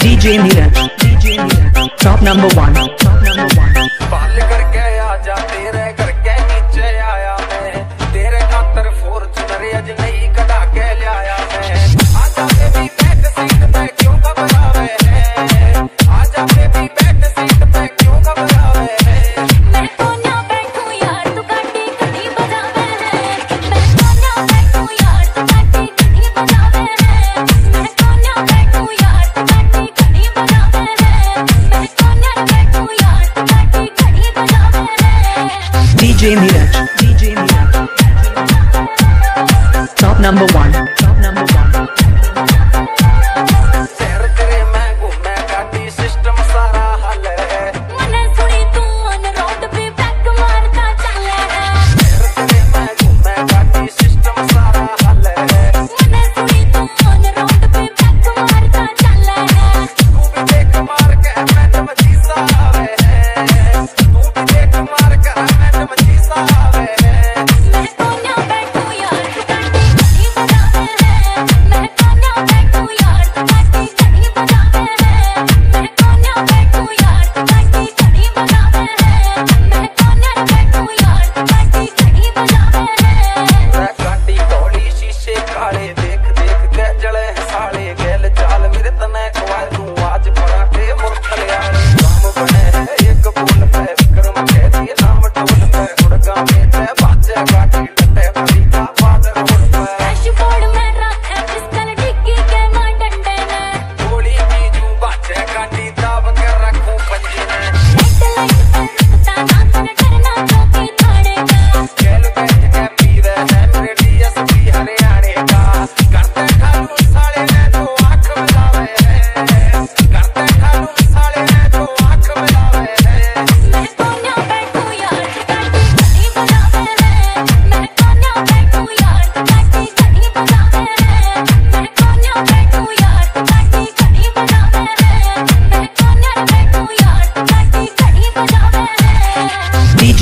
DJ Neera, DJ top number one. DJ DJ Top number one. Top number one.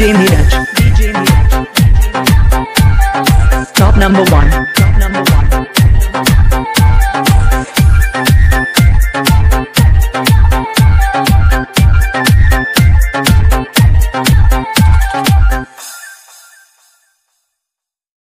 DJ DJ Top number one.